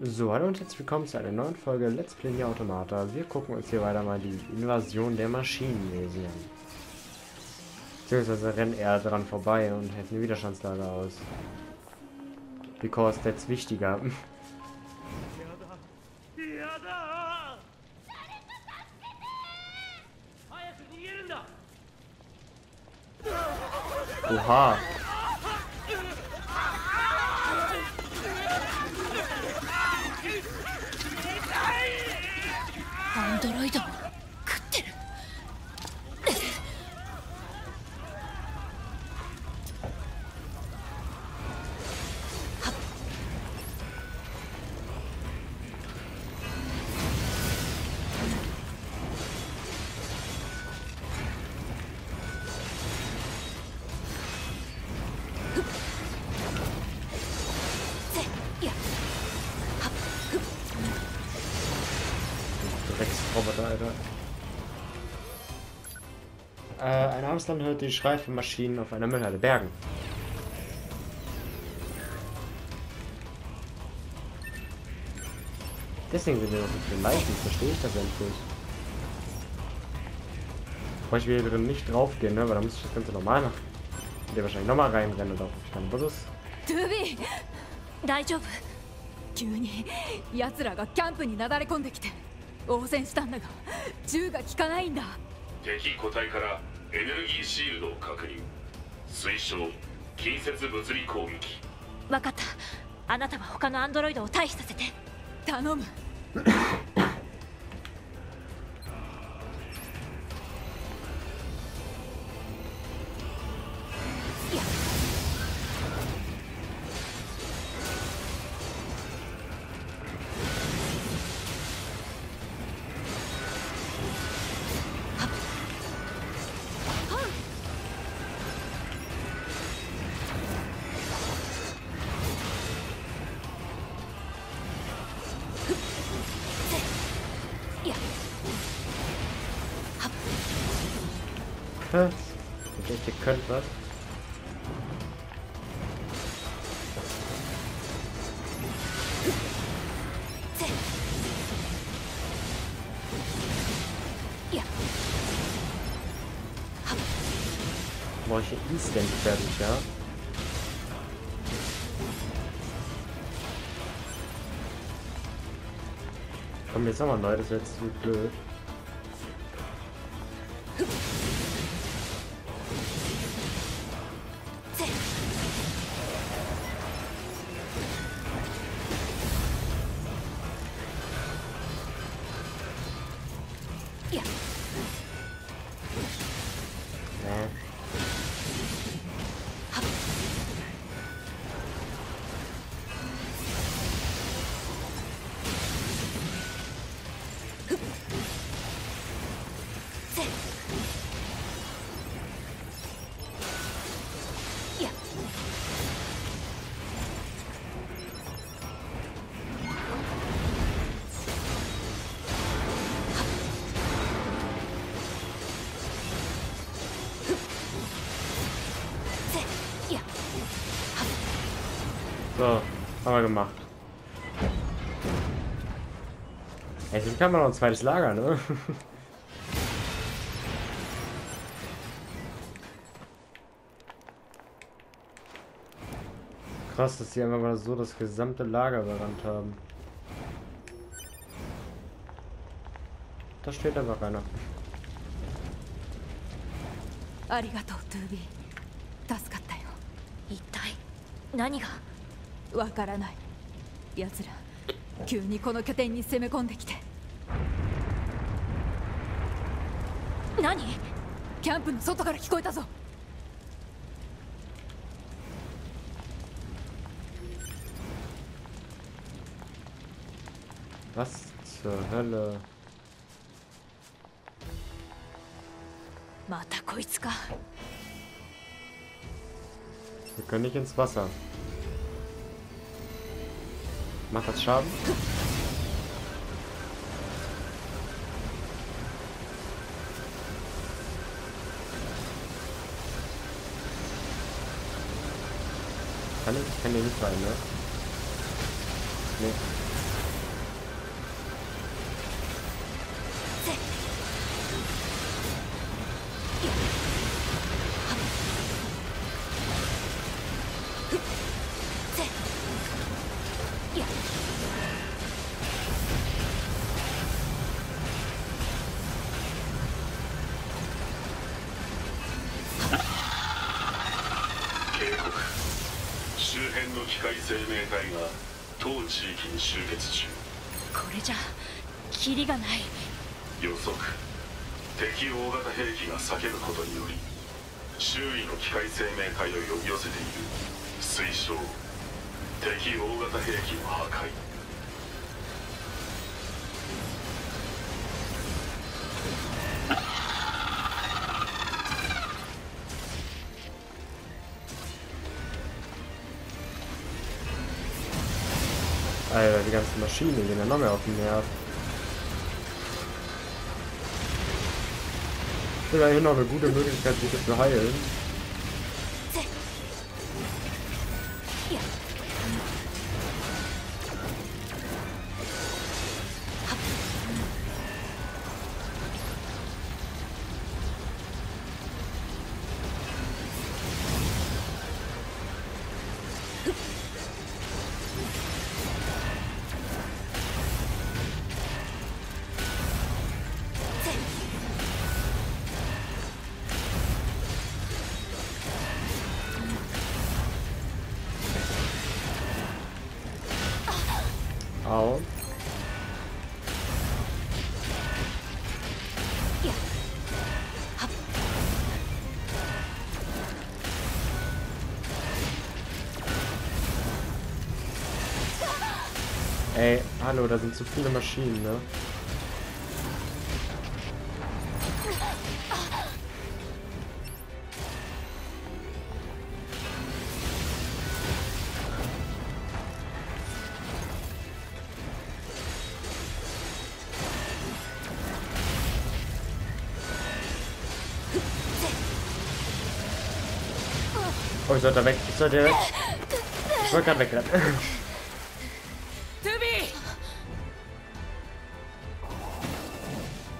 So, hallo und herzlich willkommen zu einer neuen Folge Let's Play Nier Automata. Wir gucken uns hier weiter mal die Invasion der Maschinenwesen an. Beziehungsweise rennen eher dran vorbei und helfen die Widerstandslager aus. Because that's wichtiger. Oha. Äh, ein Armsland hört die Schrei von Maschinen auf einer Müllhalde bergen. Deswegen sind wir noch so viele Leichen, verstehe ich das endlich. Brauche ich wieder drin nicht draufgehen, ne? Weil dann muss ich das Ganze normal machen. Und der wahrscheinlich nochmal reinrennen und auf keinen Bus. トゥービー大丈夫急に奴らがキャンプになだれ込んできて応戦したんだが銃が効かないんだ 敵個体からエネルギーシールドを確認。推奨近接物理攻撃。分かった。あなたは他のアンドロイドを退避させて。頼む Denke, ihr könnt was. Brauche ich hier instant fertig, ja? Komm, jetzt nochmal neu, das jetzt zu blöd. haben wir gemacht. Jetzt kann man noch ein zweites Lager, ne? Krass, dass sie einfach mal so das gesamte Lager berannt haben. Da steht aber keiner. ありがとうトゥービー助かったよ一体何が わからない。奴ら急にこの拠点に攻め込んできて。何？キャンプの外から聞こえたぞ。Was zur Hölle? またこいつか。Wir können nicht ins Wasser. Macht das Schaden? Kann ich? Ich kann hier nicht rein, ne? Nee. 周辺の機械生命体が当地域に集結中。これじゃキリがない。予測。敵大型兵器が叫ぶことにより周囲の機械生命体を呼び寄せている。推奨。敵大型兵器の破壊。Die ganzen Maschinen gehen ja noch mehr auf den Nerv. Vielleicht noch eine gute Möglichkeit, sich zu heilen. Au. Ey, hallo, da sind zu viele Maschinen, ne? ich sollte weg. Ich sollte weg. Ich wollte gerade wegrennen. トゥビ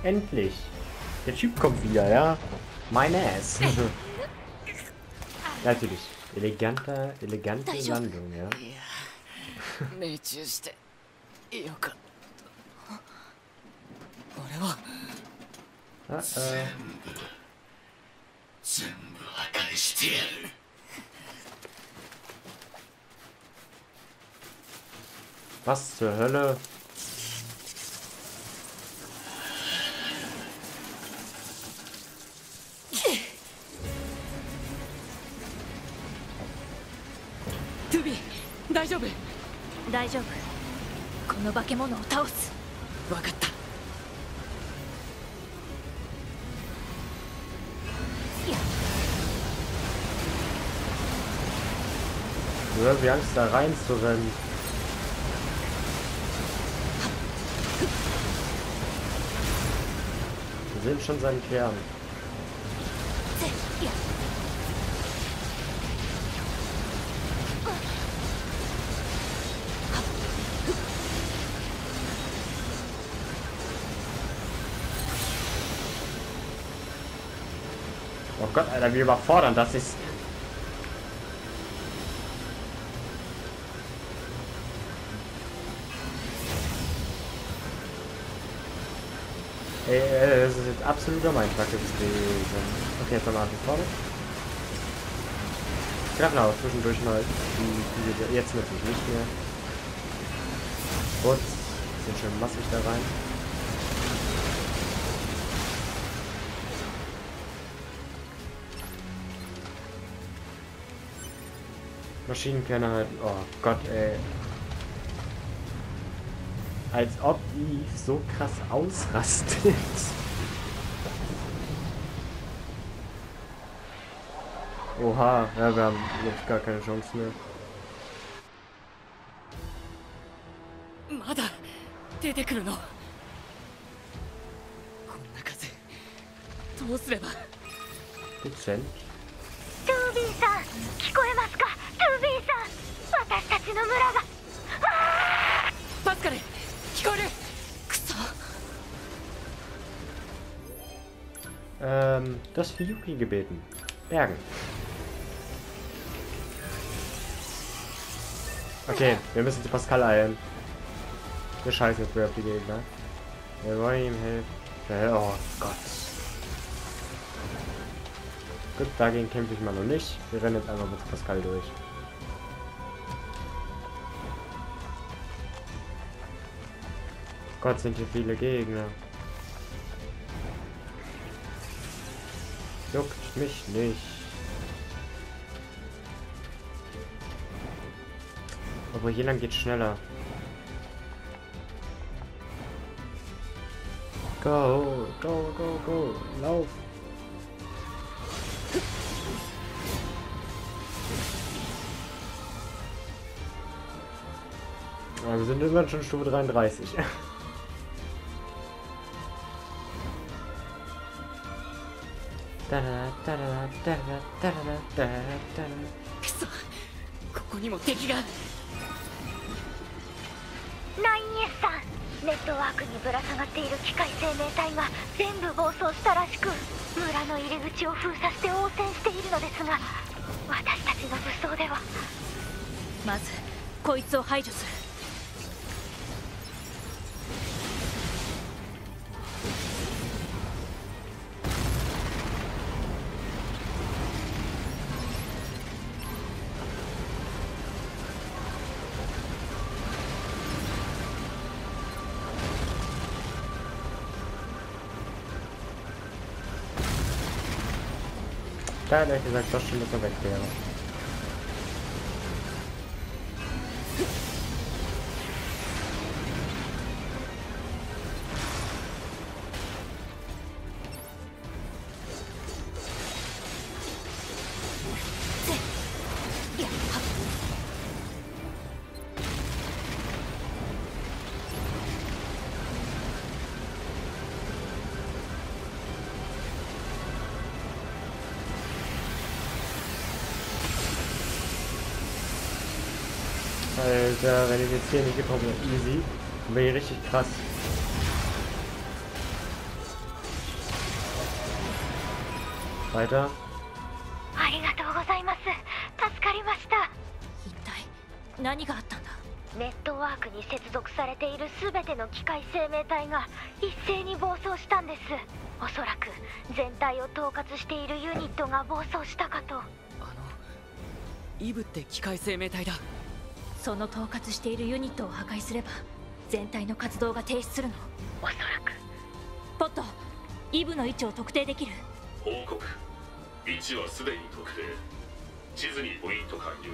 ー Endlich. Der Typ kommt wieder, ja? Mein Ass. Natürlich. Eleganter, elegante Landung, ja. 命中してよかった俺は Ah, äh. 全部破壊してやる Was zur Hölle? トゥビー大丈夫大丈夫この化け物を倒す分かった Du hast wie Angst da rein Sehen schon seinen Kern. Oh Gott, Alter, wie überfordern das ist. Ey, äh, jetzt absoluter Mindfuck gewesen. Okay, jetzt nochmal nach vorne. Greife noch zwischendurch mal die, die, jetzt natürlich nicht mehr. Kurz, bisschen schön massig da rein. Maschinenkerne halt. Oh Gott, ey. Als ob Eve so krass ausrastet. Oha, ja, wir haben jetzt gar keine Chance mehr. まだ出てくるのこんな風どうすれば Dezent. トゥービーさん聞こえますかトゥービーさん私たちの村がパスカル聞こえるくそ Ähm, das für Yuki gebeten. Bergen. Okay, wir müssen zu Pascal eilen. Wir scheißen jetzt wieder auf die Gegner. Wir wollen ihm helfen. Oh Gott. Gut, dagegen kämpfe ich mal noch nicht. Wir rennen jetzt einfach mit Pascal durch. Gott, sind hier viele Gegner. Juckt mich nicht. Aber hier lang geht schneller. Go, go, go, go. Lauf. Also Aber wir sind immer schon Stufe 33. da da da da da da da da da da da da da ネットワークにぶら下がっている機械生命体が全部暴走したらしく村の入り口を封鎖して応戦しているのですが私たちの武装では。まずこいつを排除する。Wtedy się zakoszczy lutówek pijemy. Alter, wenn ich jetzt hier nicht getroffen habe, easy. Dann wäre richtig krass. Weiter. ありがとうございます助かりました一体何があったんだ？ネットワークに接続されている全ての機械生命体が一斉に暴走したんですおそらく全体を統括しているユニットが暴走したかとあのイブって機械生命体だその統括しているユニットを破壊すれば全体の活動が停止するの。おそらく。ポットイブの位置を特定できる。報告。位置はすでに特定。地図にポイント完了。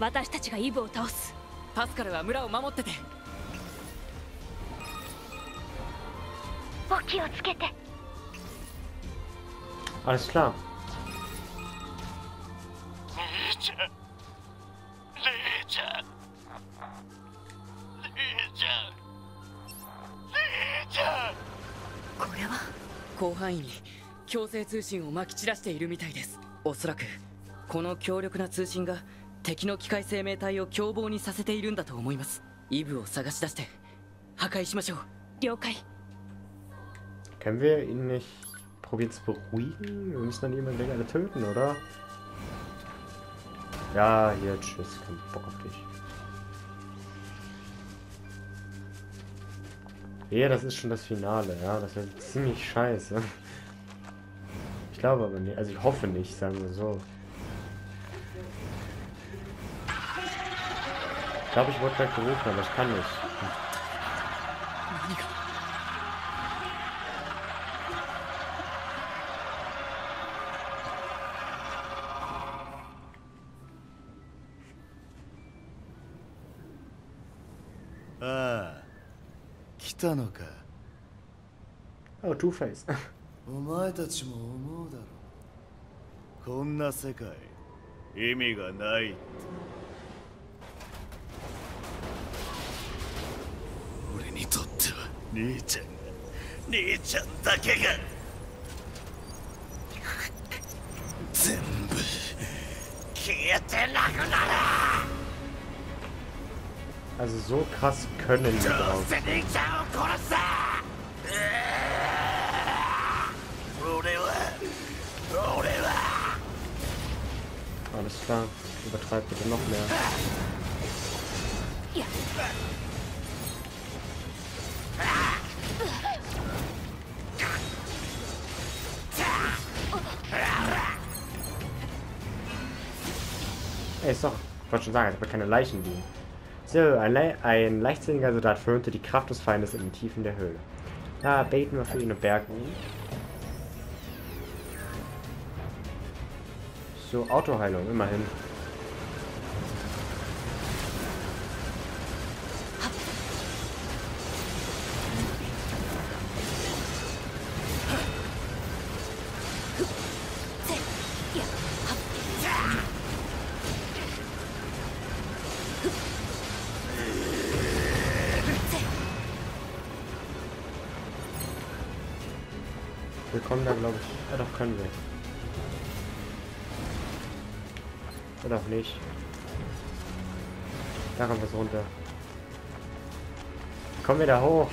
私たちがイブを倒す。パスカルは村を守ってて。お気をつけて。Alles klar. 姉広範囲に強制通信をまき散らしているみたいですおそらくこの強力な通信が敵の機械生命体を凶暴にさせているんだと思いますイブを探し出して破壊しましょう了解 Können wir ihn nicht probieren zu beruhigen? Wir müssen dann jemanden länger töten, oder? Ja, hier, tschüss. Kein Bock auf dich. Ja, das ist schon das Finale, ja. Das wäre ziemlich scheiße. Ich glaube aber nicht. Also ich hoffe nicht, sagen wir so. Ich glaube, ich wurde gleich gerufen, aber ich kann nicht. 来たのか？Oh, Two-Face. お前たちも思うだろう。こんな世界意味がないって。俺にとっては兄ちゃんが兄ちゃんだけが全部消えてなくな Also so krass können wir drauf. Alles klar, übertreibt bitte noch mehr. Ey, ist doch, ich wollte schon sagen, ich habe keine Leichen, die so, ein, Le ein leichtsinniger Soldat verhöhnte die Kraft des Feindes in den Tiefen der Höhle. Da beten wir für ihn und bergen ihn. So, Autoheilung, immerhin. Wir glaube ich. Ja, doch, können wir. Oder auch nicht. Da kommt was runter. Kommen wir da hoch?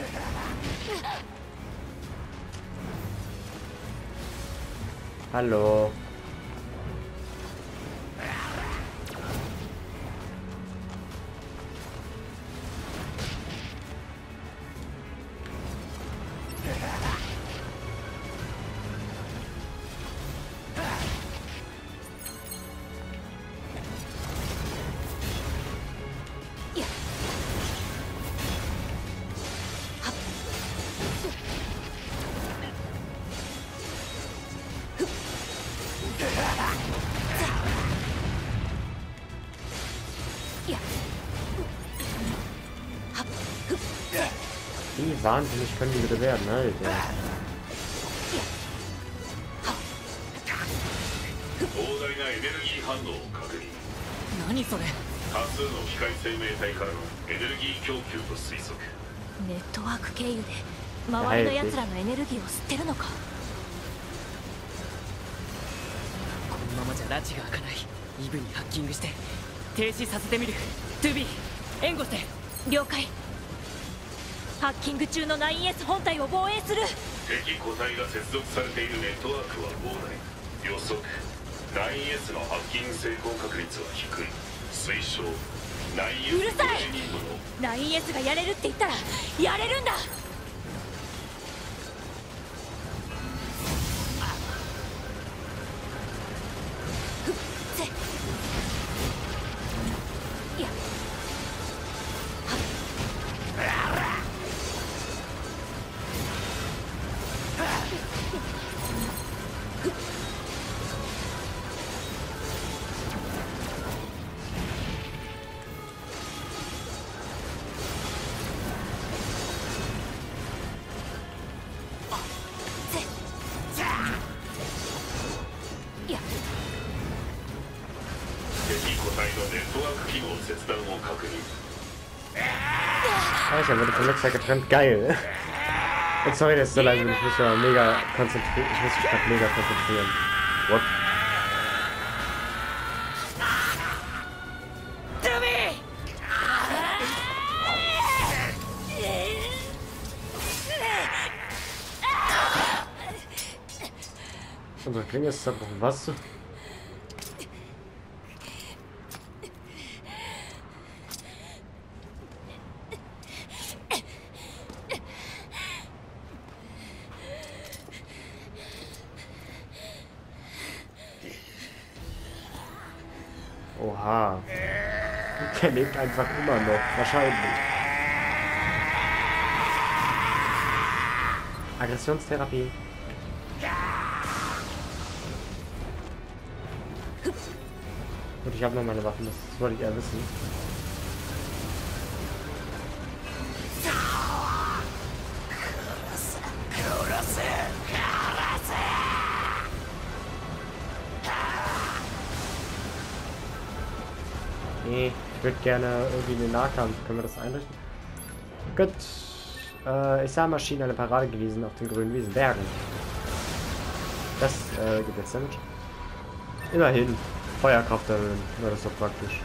Hallo. wahnsinnig können die bitte werden, Alter. 膨大なエネルギー反応を確認何それ多数の機械生命体からのエネルギー供給と推測ネットワーク経由で周りの奴らのエネルギーを吸ってるのかこのままじゃ拉致が開かないイブにハッキングして停止させてみるトゥビー援護して了解 ハッキング中の 9S 本体を防衛する。敵個体が接続されているネットワークは膨大予測。9S のハッキング成功確率は低い。推奨。9S うるさい。トレーニングの 9S がやれるって言ったらやれるんだ Fenster getrennt. Geil. Und sorry, dass ich so leise. Ich muss ja mega konzentrieren. Ich muss mich gerade mega konzentrieren. What? Unsere Klinge ist zerbrochen. Was? Der lebt einfach immer noch. Wahrscheinlich. Aggressionstherapie. Gut, ich habe noch meine Waffen, das wollte ich eher wissen. Nee, würde gerne irgendwie in den Nahkampf. Können wir das einrichten? Gut. Äh, ich sah Maschinen eine Parade gewesen auf den grünen Wiesen. Bergen. Das äh, gibt jetzt Damage. Immerhin. Feuerkraft erhöhen. Na, das ist doch praktisch.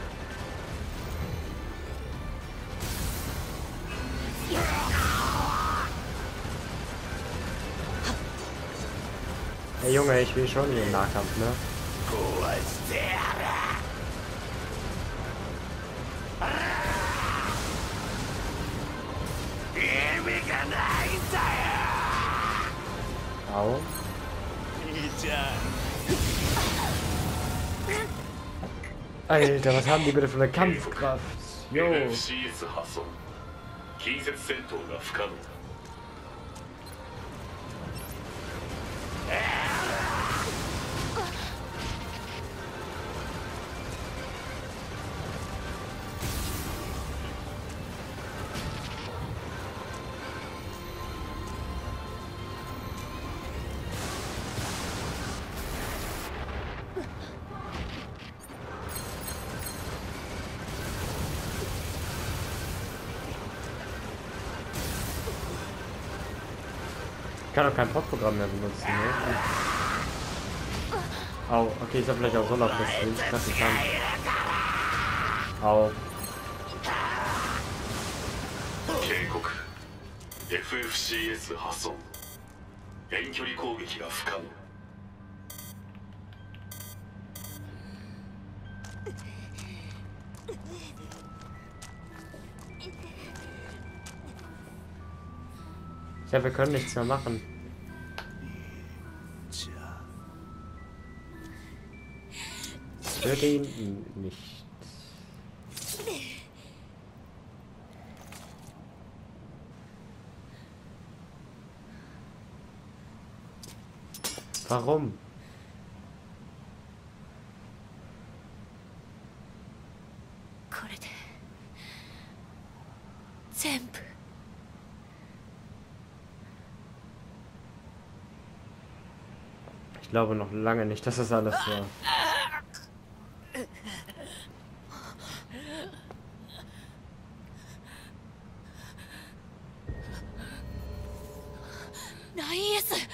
Hey Junge, ich will schon hier im Nahkampf, ne? Alter, was haben die bitte für eine Kampfkraft? Jo. kann auch kein Postprogramm mehr benutzen, ne? Au, okay, ich soll vielleicht auch Solarfest Ich dachte, ich kann. Au. 警告 FFCS 破損遠距離攻撃が不可能 Ja, wir können nichts mehr machen. じゃ Für den nicht. Warum? Ich glaube noch lange nicht, dass das alles war. ナインエス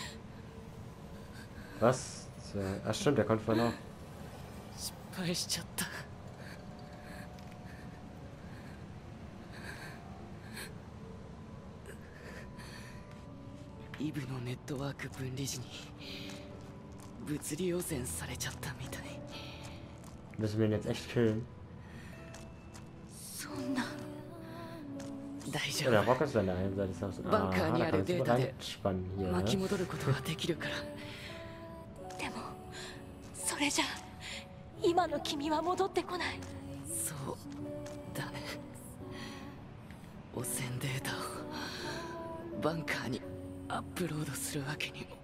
Was? Äh, Ach stimmt, der kommt vorhin auch. 失敗しちゃったイブのネットワーク分離時に 物理汚染されちゃったみたい Müssen wir ihn jetzt echt killen? そんな大丈 Ja, der 夫 Rock ist an der einen Seite. Ist auch so, ah, da にあ kann る ich デー so タで reinspannen hier. 巻き Ne? 戻ることができるからでもそれじゃ今の君は戻ってこないそうだね汚染データをバンカーにアップロードするわけにも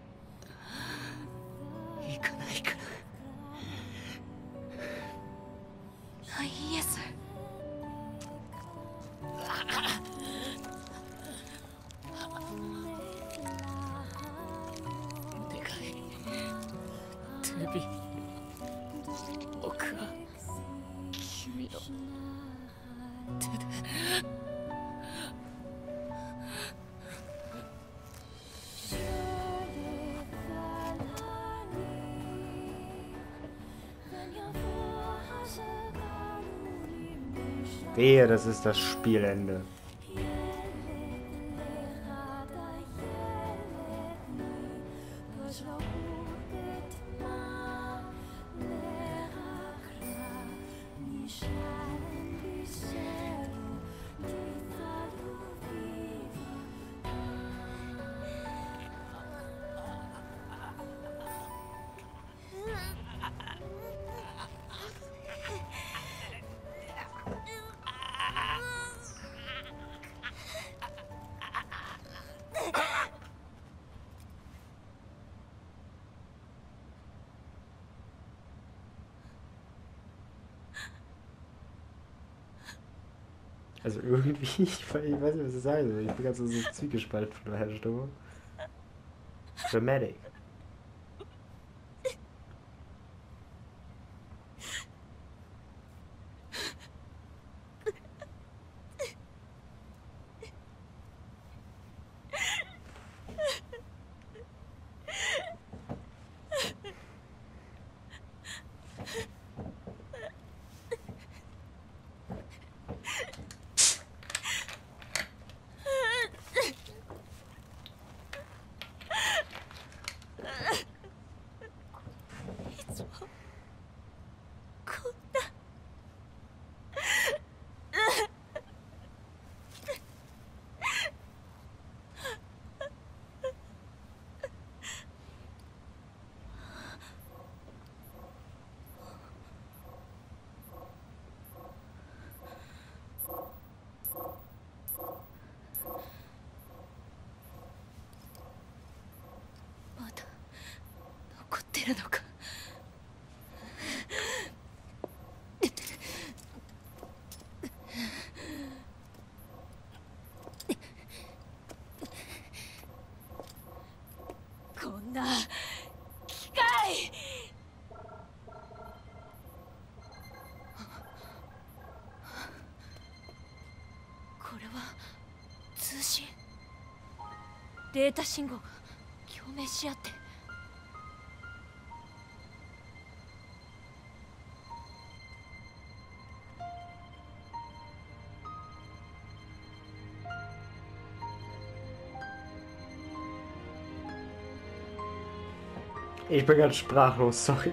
行かないからナイエス Wehe, das ist das Spielende. Also irgendwie, ich, weiß nicht, was ich sagen soll. Ich bin ganz so zwiegespalten von der Stimmung. Dramatic. るのか。こんな機械これは通信。データ信号が共鳴し合って「Ich bin ganz sprachlos, sorry.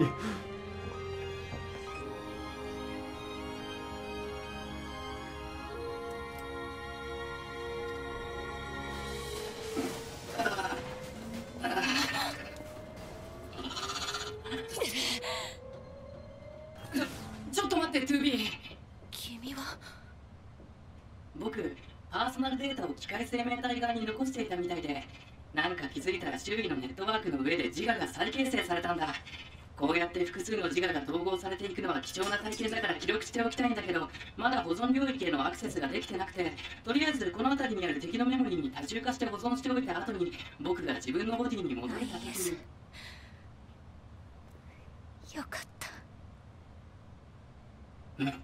とりあえずこの辺りにある敵のメモリーに多重化して保存しておいた後に僕が自分のボディに戻れた時によかった。うん。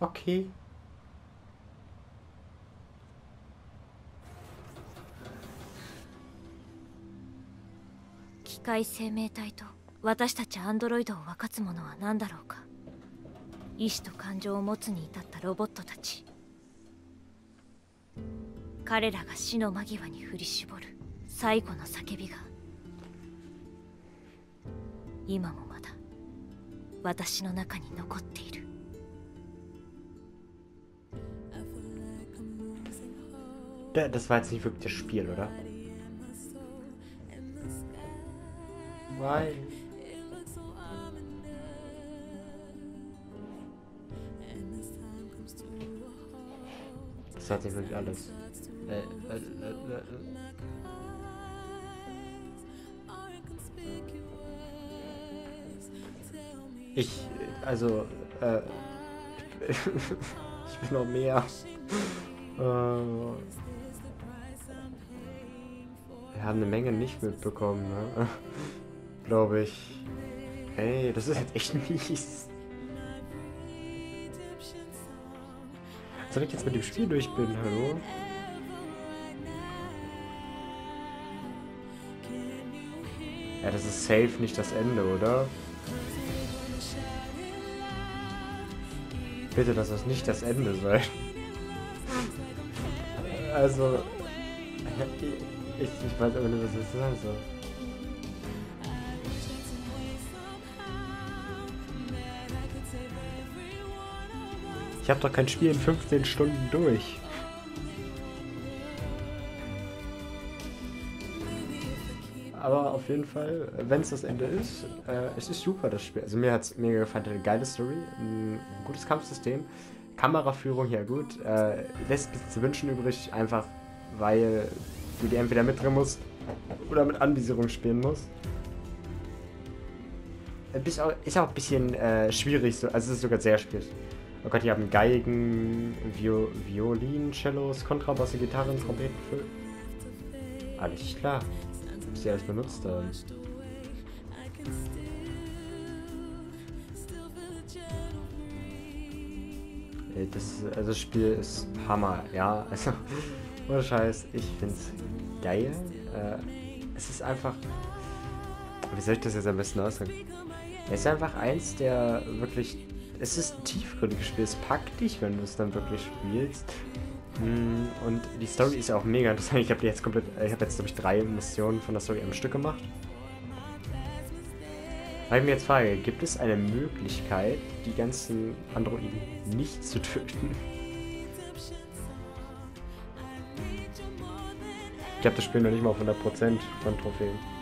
Okay. 機械生命体と私たちアンドロイドを分かつものは何だろうか意志と感情を持つに至ったロボットたち彼らが死の間際に振り絞る最後の叫びが今もまだ私の中に残っている Da- Das war jetzt nicht wirklich das Spiel, oder? Weil. Das hat nicht wirklich alles. Äh, äh, äh, äh, Ich, also, äh, ich bin noch mehr. Äh, wir haben eine Menge nicht mitbekommen, ne? Glaube ich. Hey, das ist jetzt echt mies. Soll ich jetzt mit dem Spiel durch bin, hallo? Ja, das ist safe nicht das Ende, oder? Bitte, dass das nicht das Ende sein. Also, ich, ich weiß aber nicht, was ich sagen soll. Ich habe doch kein Spiel in 15 Stunden durch. Aber auf jeden Fall, wenn es das Ende ist, äh, es ist super, das Spiel. Also mir hat es mega gefallen, eine geile Story, ein gutes Kampfsystem, Kameraführung, ja gut, äh, lässt zu wünschen übrig, einfach weil du die entweder mitdrehen musst oder mit Anvisierung spielen musst. Ein bisschen auch- Ist auch ein bisschen äh, schwierig, so, also es ist sogar sehr schwierig. Oh Gott, die haben Geigen, Vio Violin, Cellos, Kontrabasse, Gitarren, Trompeten, Flöten. Alles klar. Bis sie alles benutzt haben. Ey, Das, also das Spiel ist Hammer, ja. Also, ohne Scheiß, ich find's geil. Äh, es ist einfach. Wie soll ich das jetzt am besten ausdrücken? Es ist einfach eins der wirklich. Es ist ein tiefgründiges Spiel. Es packt dich, wenn du es dann wirklich spielst. Mm, Und die Story ist ja auch mega interessant. Ich habe jetzt komplett. Ich habe jetzt, glaube ich, drei Missionen von der Story am Stück gemacht. Weil ich mir jetzt frage, gibt es eine Möglichkeit, die ganzen Androiden nicht zu töten? Ich habe das Spiel noch nicht mal auf 100% von Trophäen.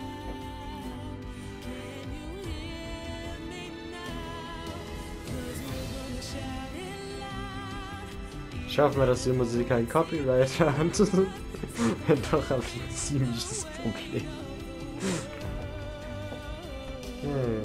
Ich hoffe mal, dass die Musik kein Copyright hat. Doch habe ich ein ziemliches Problem. Hm.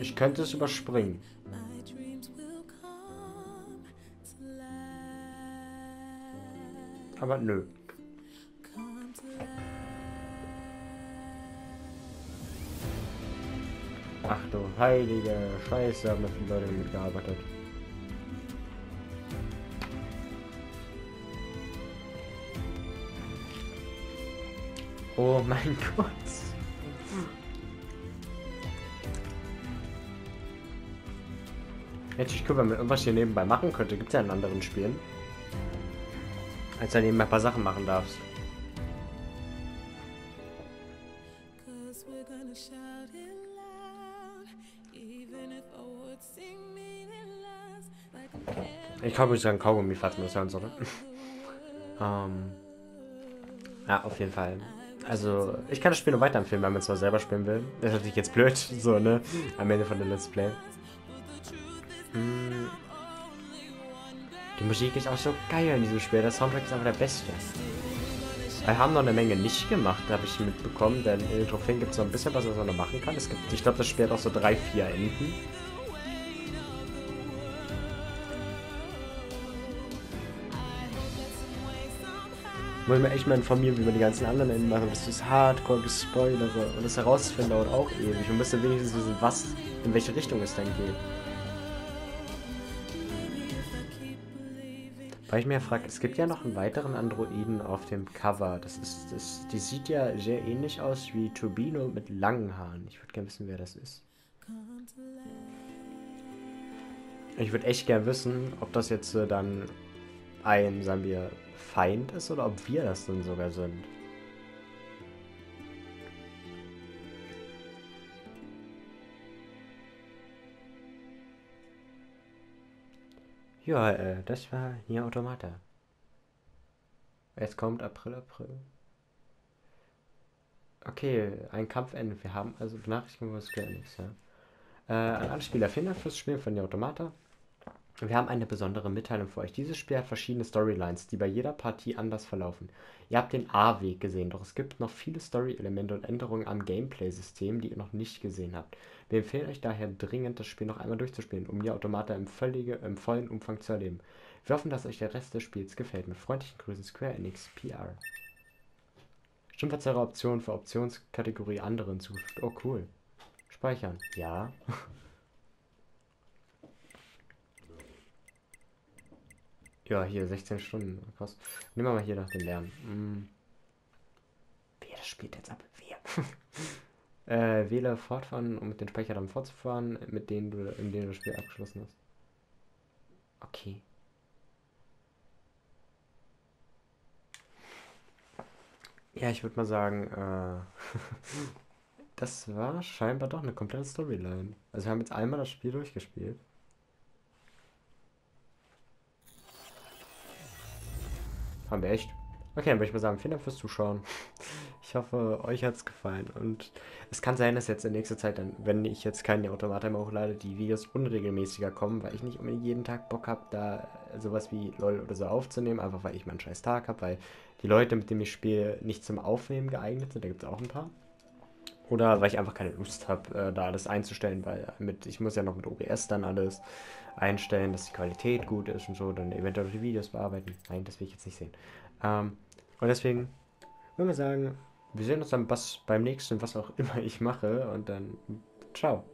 Ich könnte es überspringen. Aber nö. Ach du heilige Scheiße, haben da viele Leute mitgearbeitet. Oh mein Gott. Hätte ich cool, wenn man irgendwas hier nebenbei machen könnte. Gibt es ja in anderen Spielen. Als du nebenbei ein paar Sachen machen darfst. Ich kann übrigens sagen Kaugummi, falls man das hören soll. ähm, ja, auf jeden Fall. Also, ich kann das Spiel nur weiterempfehlen, wenn man es zwar selber spielen will. Das ist natürlich jetzt blöd, so, ne? Am Ende von der Let's Play. Musik ist auch so geil in diesem Spiel. Der Soundtrack ist einfach der beste. Wir haben noch eine Menge nicht gemacht, habe ich mitbekommen, denn in den Trophäen gibt es noch ein bisschen was, was man noch machen kann. Es gibt, ich glaube, das Spiel hat auch so drei, vier Enden. Muss mir echt mal informieren, wie man die ganzen anderen Enden machen. Das ist hardcore gespoilere. Und das herauszufinden dauert auch ewig. Man müsste wenigstens wissen, was, in welche Richtung es dann geht. Weil ich mir frage, es gibt ja noch einen weiteren Androiden auf dem Cover. Das ist, das, die sieht ja sehr ähnlich aus wie Turbino mit langen Haaren. Ich würde gerne wissen, wer das ist. Ich würde echt gerne wissen, ob das jetzt äh, dann ein, sagen wir, Feind ist oder ob wir das dann sogar sind. Ja, äh, das war Nier Automata. Es kommt April, April. Okay, ein Kampfende. Wir haben also Benachrichtigung was Square Enix, ja. Äh, an alle Spieler, vielen Dank fürs Spielen von Nier Automata. Wir haben eine besondere Mitteilung für euch. Dieses Spiel hat verschiedene Storylines, die bei jeder Partie anders verlaufen. Ihr habt den A-Weg gesehen, doch es gibt noch viele Story-Elemente und Änderungen am Gameplay-System, die ihr noch nicht gesehen habt. Wir empfehlen euch daher dringend, das Spiel noch einmal durchzuspielen, um Nier Automata im, völlige, im vollen Umfang zu erleben. Wir hoffen, dass euch der Rest des Spiels gefällt. Mit freundlichen Grüßen Square Enix PR. Stimmverzerrer Optionen für Optionskategorie andere hinzugefügt. Oh cool. Speichern. Ja. ja, hier 16 Stunden. Krass. Nehmen wir mal hier nach dem Lärm. Hm. Wer das spielt jetzt ab? Wer? Äh, wähle fortfahren, um mit den Speicherraum fortzufahren, mit denen du, in denen du das Spiel abgeschlossen hast. Okay. Ja, ich würde mal sagen, äh, das war scheinbar doch eine komplette Storyline. Also wir haben jetzt einmal das Spiel durchgespielt. Haben wir echt? Okay, dann würde ich mal sagen, vielen Dank fürs Zuschauen. Ich hoffe, euch hat es gefallen. Und es kann sein, dass jetzt in nächster Zeit, dann, wenn ich jetzt keine Automata mehr hochlade, die Videos unregelmäßiger kommen, weil ich nicht unbedingt jeden Tag Bock habe, da sowas wie LOL oder so aufzunehmen, einfach weil ich mal einen scheiß Tag habe, weil die Leute, mit denen ich spiele, nicht zum Aufnehmen geeignet sind. Da gibt es auch ein paar. Oder weil ich einfach keine Lust habe, äh, da alles einzustellen, weil mit, ich muss ja noch mit OBS dann alles einstellen, dass die Qualität gut ist und so, dann eventuell die Videos bearbeiten. Nein, das will ich jetzt nicht sehen. Ähm, und deswegen würde ich sagen, wir sehen uns dann was beim nächsten, was auch immer ich mache. Und dann ciao.